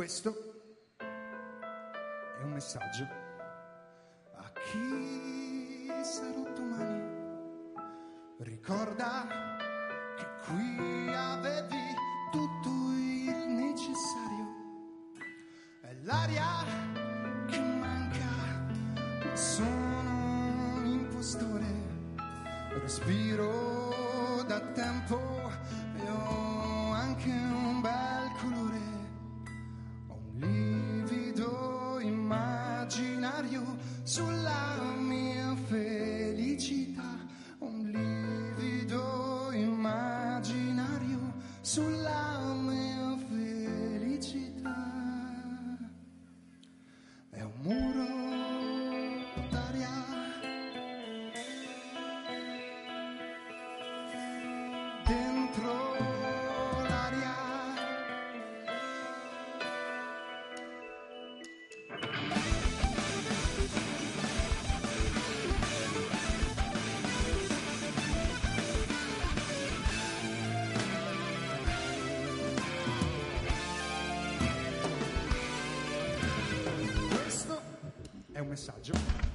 Questo è un messaggio a chi sarò domani. Ricorda che qui avevi tutto il necessario. È l'aria che manca, sono un impostore. Respiro da tempo e ho anche un sulla messaggio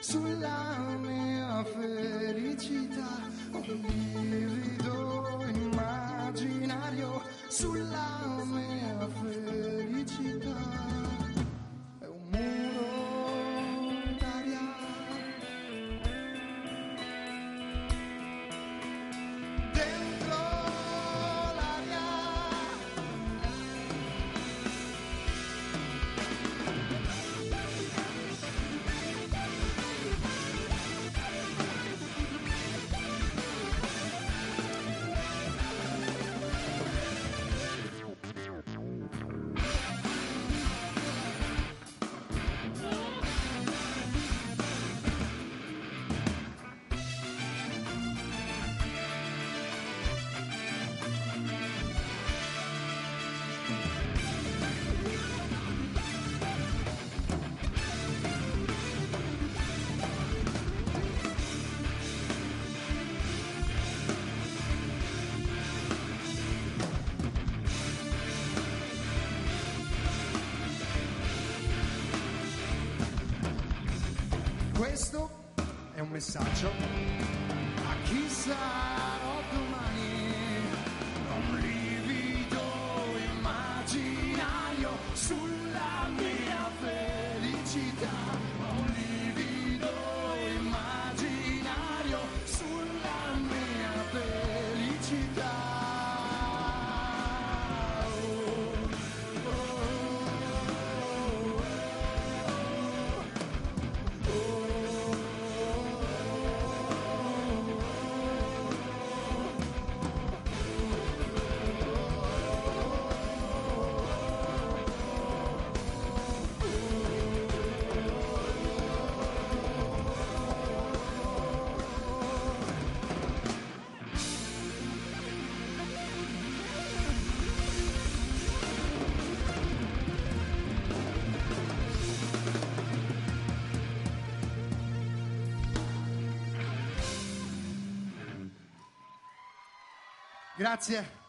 sulla mia felicità. Un livido immaginario sulla mia felicità Questo è un messaggio a chi sarò Grazie.